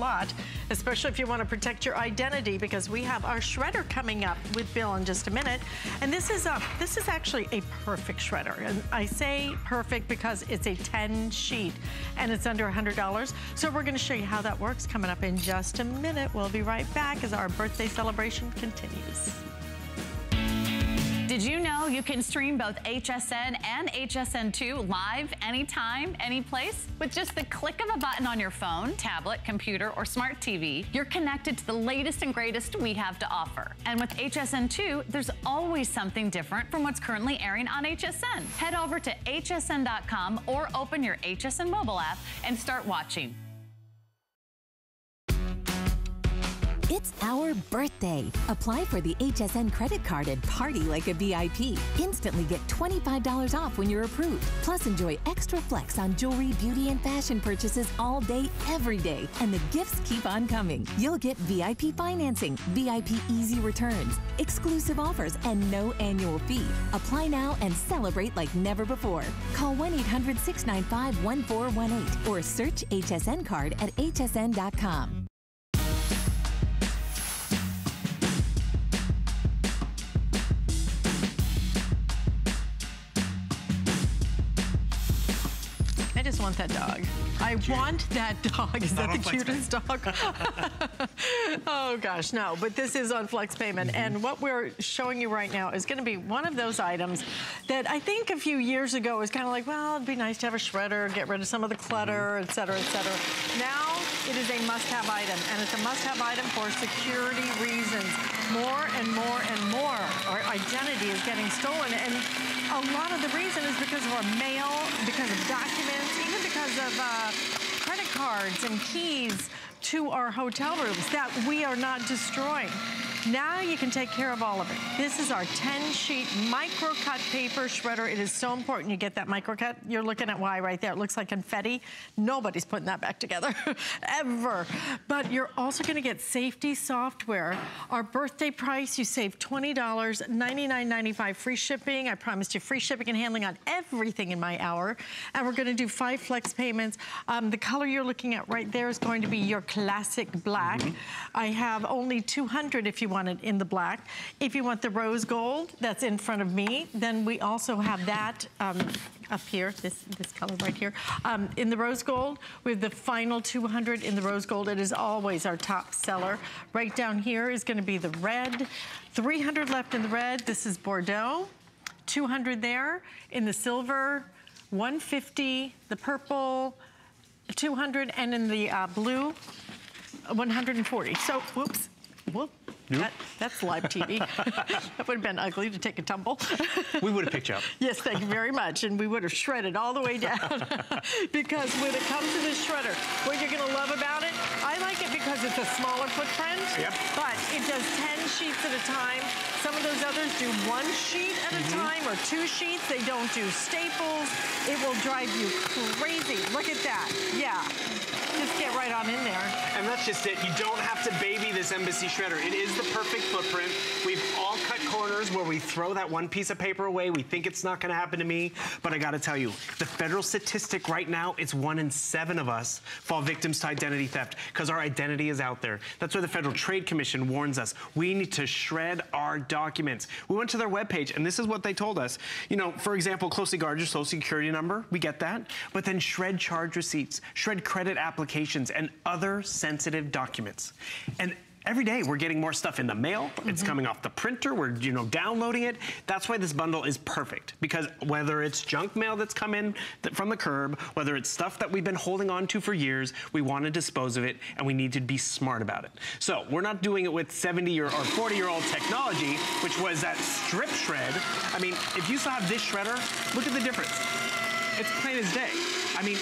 lot, especially if you want to protect your identity because we have our shredder coming up with Bill in just a minute. And this is a, this is actually a perfect shredder. And I say perfect because it's a 10 sheet and it's under $100. So we're going to show you how that works coming up in just a minute. We'll be right back as our birthday celebration continues. Did you know you can stream both HSN and HSN2 live anytime, anyplace? With just the click of a button on your phone, tablet, computer, or smart TV, you're connected to the latest and greatest we have to offer. And with HSN2, there's always something different from what's currently airing on HSN. Head over to hsn.com or open your HSN mobile app and start watching. It's our birthday. Apply for the HSN credit card and party like a VIP. Instantly get $25 off when you're approved. Plus enjoy extra flex on jewelry, beauty, and fashion purchases all day, every day. And the gifts keep on coming. You'll get VIP financing, VIP easy returns, exclusive offers, and no annual fee. Apply now and celebrate like never before. Call 1-800-695-1418 or search HSN card at hsn.com. I just want that dog. I want that dog. Is that the cutest dog? oh gosh, no. But this is on flex payment. Mm -hmm. And what we're showing you right now is gonna be one of those items that I think a few years ago was kind of like, well, it'd be nice to have a shredder, get rid of some of the clutter, mm -hmm. et cetera, et cetera. Now, it is a must-have item. And it's a must-have item for security reasons. More and more and more, our identity is getting stolen. And a lot of the reason is because of our mail, because of documents, even because of uh, credit cards and keys to our hotel rooms that we are not destroying. Now you can take care of all of it. This is our 10 sheet micro cut paper shredder. It is so important you get that micro cut. You're looking at why right there. It looks like confetti. Nobody's putting that back together, ever. But you're also gonna get safety software. Our birthday price, you save $20, $99.95 free shipping. I promised you free shipping and handling on everything in my hour. And we're gonna do five flex payments. Um, the color you're looking at right there is going to be your classic black. Mm -hmm. I have only 200 if you want it in the black. If you want the rose gold, that's in front of me. Then we also have that um, up here, this, this color right here. Um, in the rose gold, we have the final 200 in the rose gold. It is always our top seller. Right down here is gonna be the red. 300 left in the red. This is Bordeaux. 200 there. In the silver, 150. The purple, 200. And in the uh, blue, 140. So, whoops. Whoop. Nope. That, that's live TV. that would have been ugly to take a tumble. we would have picked you up. Yes, thank you very much. And we would have shredded all the way down. because when it comes to this shredder, what you're going to love about it, I like it because it's a smaller footprint. Yep. But it does 10 sheets at a time. Some of those others do one sheet at mm -hmm. a mm-hmm. time or two sheets. They don't do staples. It will drive you crazy. Look at that. Yeah. Just get right on in there. And that's just it. You don't have to baby this Embassy shredder. It is the perfect footprint. We've all cut corners where we throw that one piece of paper away. We think it's not gonna happen to me, but I gotta tell you, the federal statistic right now, it's one in seven of us fall victims to identity theft because our identity is out there. That's why the Federal Trade Commission warns us. We need to shred our documents. We went to their webpage and this is what they told us. You know, for example, closely guard your social security number. We get that. But then shred charge receipts, shred credit applications, and other sensitive documents. And every day we're getting more stuff in the mail. Mm -hmm. It's mm-hmm. coming off the printer. We're, you know, downloading it. That's why this bundle is perfect because whether it's junk mail that's come in from the curb, whether it's stuff that we've been holding on to for years, we want to dispose of it and we need to be smart about it. So we're not doing it with 70 year or 40 year old technology, which was that strip shred. I mean, if you still have this shredder, look at the difference. It's plain as day. I mean,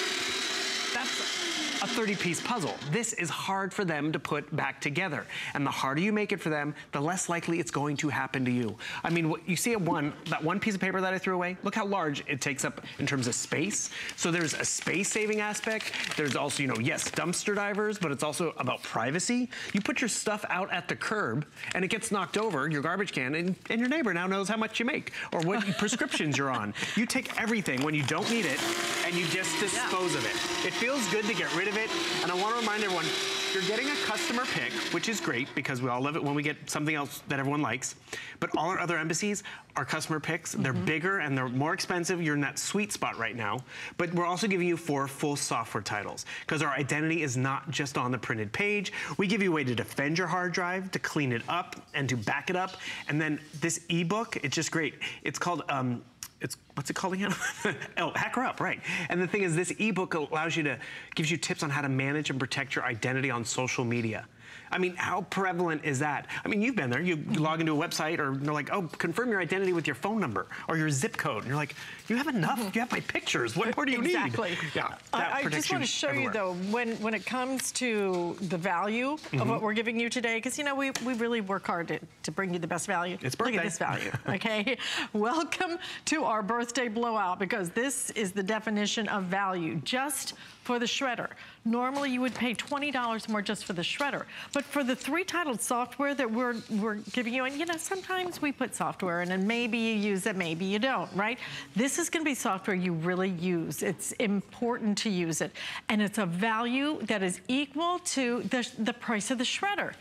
a 30-piece puzzle. This is hard for them to put back together. And the harder you make it for them, the less likely it's going to happen to you. I mean, you see a one, that one piece of paper that I threw away, look how large it takes up in terms of space. So there's a space-saving aspect. There's also, you know, yes, dumpster divers, but it's also about privacy. You put your stuff out at the curb and it gets knocked over, your garbage can, and, and your neighbor now knows how much you make or what prescriptions you're on. You take everything when you don't need it and you just dispose yeah. of it. It feels good to get rid of it. And I want to remind everyone, you're getting a customer pick, which is great because we all love it when we get something else that everyone likes. But all our other embassies are customer picks. They're Mm-hmm. bigger and they're more expensive. You're in that sweet spot right now. But we're also giving you four full software titles because our identity is not just on the printed page. We give you a way to defend your hard drive, to clean it up, and to back it up. And then this ebook, it's just great. It's called um, it's what's it called again? oh, Hacker Up, right. And the thing is, this ebook allows you to gives you tips on how to manage and protect your identity on social media. I mean, how prevalent is that? I mean, you've been there. You, log into a website, or they're like, "Oh, confirm your identity with your phone number or your zip code," and you're like, "You have enough. You have my pictures. What more do you exactly. need?" Yeah, I, I just want to show everywhere. you though, when when it comes to the value of Mm-hmm. what we're giving you today, because you know we, we really work hard to, to bring you the best value. It's birthday. Look at this value, okay? Welcome to our birthday blowout because this is the definition of value just for the shredder. Normally you would pay $20 more just for the shredder, but for the three titled software that we're we're giving you, and you know sometimes we put software in and maybe you use it, maybe you don't, right? This is going to be software you really use. It's important to use it, and it's a value that is equal to the, the price of the shredder.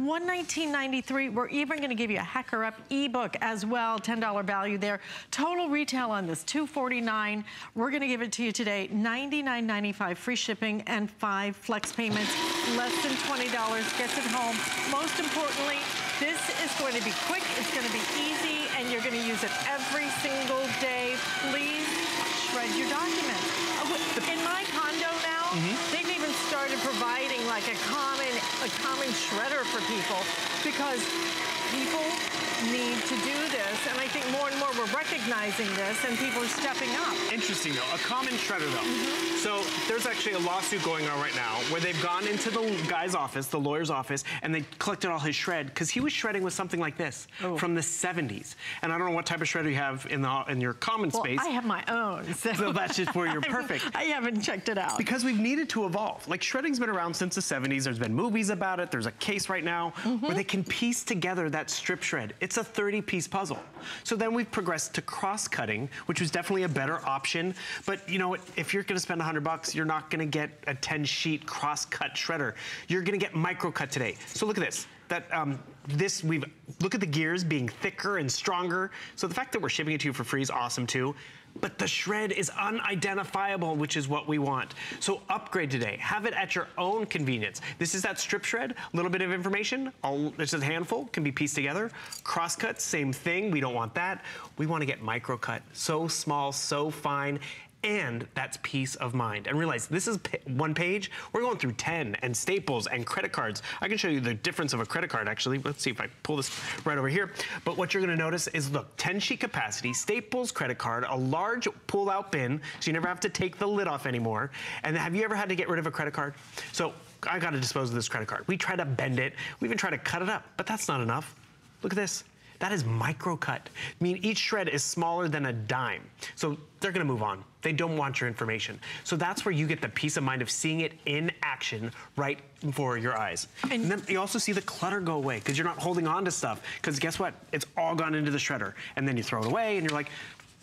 $119.93. We're even going to give you a Hacker Up ebook as well, $10 value there. Total retail on this, 249. We're going to give it to you today, $99.95 free shipping and five flex payments, less than $20 gets it home. Most importantly, this is going to be quick, it's going to be easy, and you're going to use it every single day. Please shred your documents. Uh, In my condo now, they've even started providing like a common, a common shredder for people because people need to do this, and I think more and more we're recognizing this, and people are stepping up. Interesting though, a common shredder though. Mm-hmm. So there's actually a lawsuit going on right now where they've gone into the guy's office, the lawyer's office, and they collected all his shred because he was shredding with something like this Oh. from the 70s. And I don't know what type of shredder you have in the in your common Well, space. I have my own, so, So that's just where you're perfect. I haven't checked it out. because we've needed to evolve. Like shredding's been around since the 70s. There's been movies about it. There's a case right now Mm-hmm. where they can piece together that strip shred. It's a 30-piece puzzle. So then we've progressed to cross-cutting, which was definitely a better option. But you know? If you're to spend 100 bucks, you're not to get a 10-sheet cross-cut shredder. You're to get micro-cut today. So look at this. That um, this we've look at the gears being thicker and stronger. So the fact that we're shipping it to you for free is awesome too. But the shred is unidentifiable, which is what we want. So upgrade today. Have it at your own convenience. This is that strip shred. A little bit of information. It's a handful. Can be pieced together. Cross Crosscut, same thing. We don't want that. We want to get micro cut. So small, so fine and that's peace of mind. And realize this is one page. We're going through 10 and staples and credit cards. I can show you the difference of a credit card actually. Let's see if I pull this right over here. But what you're gonna notice is look, 10 sheet capacity, staples credit card, a large pull out bin, so you never have to take the lid off anymore. And have you ever had to get rid of a credit card? So I gotta dispose of this credit card. We try to bend it, we even try to cut it up, but that's not enough. Look at this. That is micro cut. I mean, each shred is smaller than a dime. So they're gonna move on. They don't want your information. So that's where you get the peace of mind of seeing it in action right before your eyes. And, And- then you also see the clutter go away because you're not holding on to stuff. Because guess what? It's all gone into the shredder. And then you throw it away and you're like,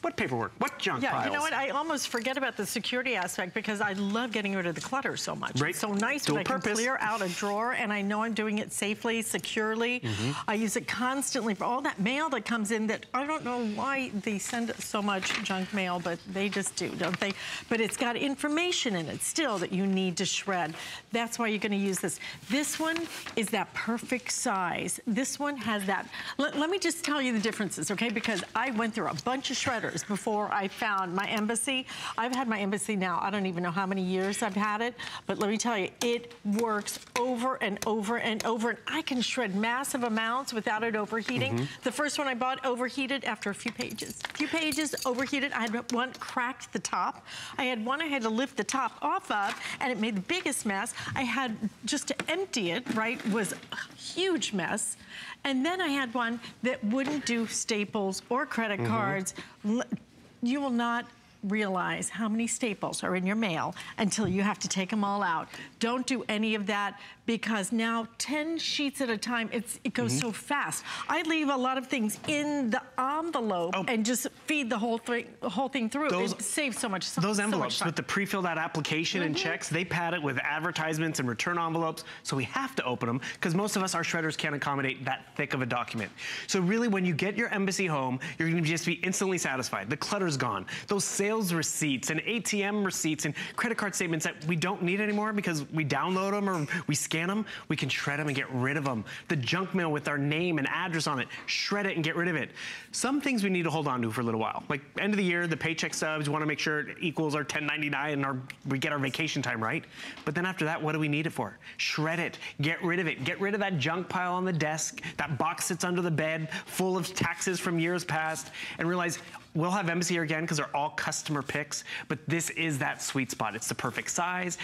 what paperwork? What junk Yeah, piles? you know what? I almost forget about the security aspect because I love getting rid of the clutter so much. Right. It's so nice Dual when I can clear out a drawer and I know I'm doing it safely, securely. Mm-hmm. I use it constantly for all that mail that comes in that I don't know why they send so much junk mail, but they just do, don't they? But it's got information in it still that you need to shred. That's why you're gonna use this. This one is that perfect size. This one has that. Let, let me just tell you the differences, okay? Because I went through a bunch of shredders before I found my embassy. I've had my embassy now, I don't even know how many years I've had it, but let me tell you, it works over and over and over. And I can shred massive amounts without it overheating. Mm-hmm. The first one I bought overheated after a few pages. A few pages overheated. I had one cracked the top. I had one I had to lift the top off of, and it made the biggest mess. I had just to empty it, right, was a huge mess. And then I had one that wouldn't do staples or credit mm-hmm. cards. You will not realize how many staples are in your mail until you have to take them all out. Don't do any of that because now 10 sheets at a time, it's, it goes Mm-hmm. so fast. I leave a lot of things in the envelope Oh. and just feed the whole thing, the whole thing through. Those- it saves so much so Those so envelopes with the pre-filled out application and Mhm. checks, they pad it with advertisements and return envelopes, so we have to open them because most of us, our shredders can't accommodate that thick of a document. So really, when you get your embassy home, you're gonna just be instantly satisfied. The clutter's gone. Those sales receipts and ATM receipts and credit card statements that we don't need anymore because we download them or we scan them, we can shred them and get rid of them. The junk mail with our name and address on it, shred it and get rid of it. Some things we need to hold on to for a little while. Like end of the year, the paycheck stubs, we wanna make sure it equals our 1099 and our, we get our vacation time right. But then after that, what do we need it for? Shred it, get rid of it, get rid of that junk pile on the desk, that box sits under the bed full of taxes from years past, and realize we'll have embassy here again because they're all customer picks, but this is that sweet spot. It's the perfect size.